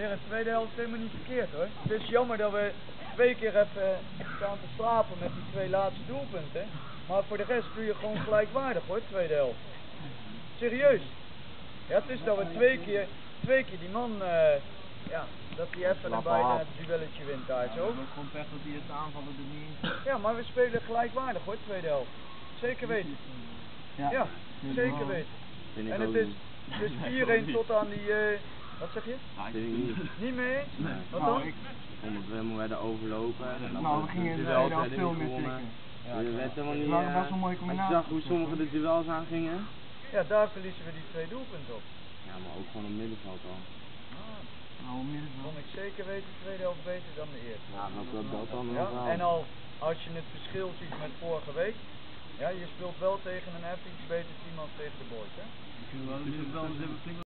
in de tweede helft helemaal niet verkeerd hoor. Het is jammer dat we twee keer even staan te slapen met die twee laatste doelpunten. Maar voor de rest doe je gewoon gelijkwaardig hoor, tweede helft. Serieus. Ja, het is dat we twee keer, twee keer die man, eh, ja, dat hij even een bijna het duelletje wint daar zo. ook gewoon pech dat hij het aanvallen er niet Ja, maar we spelen gelijkwaardig hoor, tweede helft. Zeker weten. Ja, zeker weten. En het is, het is 4-1 tot aan die, eh, wat zeg je? Ik niet. Niet mee eens? Nee. Wat Nou, dan? ik, Omdat we helemaal werden overlopen. En dan nou, we gingen in de helft veel meer. Je werd helemaal niet... eh, best wel mooie als je combinaties. zag hoe sommigen de duels aangingen. Ja, daar verliezen we die twee doelpunten op. Ja, maar ook gewoon op middenveld al. Ah, Nou, middenveld. vond ik zeker weten de tweede helft beter dan de eerste. Ja, dat, dat, dat dan nog Ja, wel. en al als je het verschil ziet met vorige week, ja, je speelt wel tegen een iets beter team als tegen de boys, hè? Ik vind wel dat jullie wel eens hebben flink